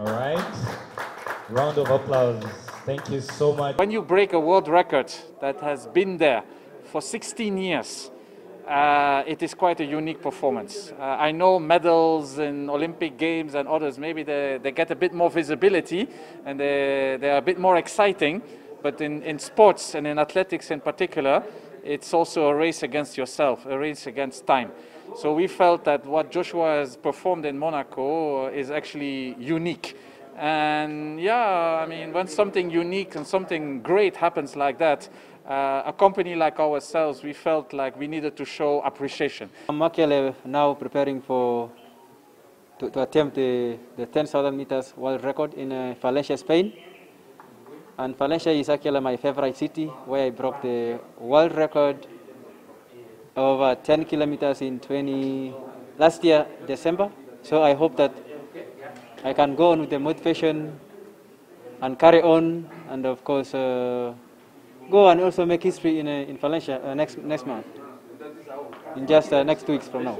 All right. Round of applause. Thank you so much. When you break a world record that has been there for 16 years, uh, it is quite a unique performance. Uh, I know medals in Olympic Games and others, maybe they, they get a bit more visibility and they, they are a bit more exciting, but in, in sports and in athletics in particular, it's also a race against yourself, a race against time. So we felt that what Joshua has performed in Monaco is actually unique. And yeah, I mean, when something unique and something great happens like that, uh, a company like ourselves, we felt like we needed to show appreciation. I'm now preparing for to, to attempt the, the 10,000 meters world record in uh, Valencia, Spain. And Valencia is actually my favorite city where I broke the world record over 10 kilometers in 20 last year December. So I hope that I can go on with the motivation and carry on, and of course uh, go and also make history in uh, in Valencia uh, next next month, in just uh, next two weeks from now.